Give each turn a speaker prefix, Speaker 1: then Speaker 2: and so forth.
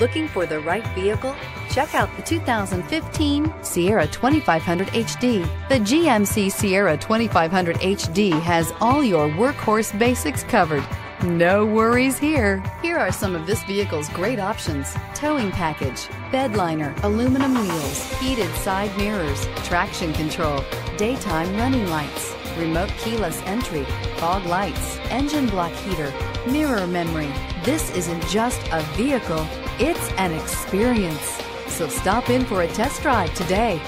Speaker 1: Looking for the right vehicle? Check out the 2015 Sierra 2500 HD. The GMC Sierra 2500 HD has all your workhorse basics covered. No worries here. Here are some of this vehicle's great options. Towing package, bed liner, aluminum wheels, heated side mirrors, traction control, daytime running lights, remote keyless entry, fog lights, engine block heater, mirror memory. This isn't just a vehicle, it's an experience. So stop in for a test drive today.